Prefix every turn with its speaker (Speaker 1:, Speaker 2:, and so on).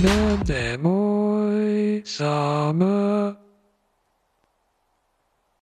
Speaker 1: でもい summer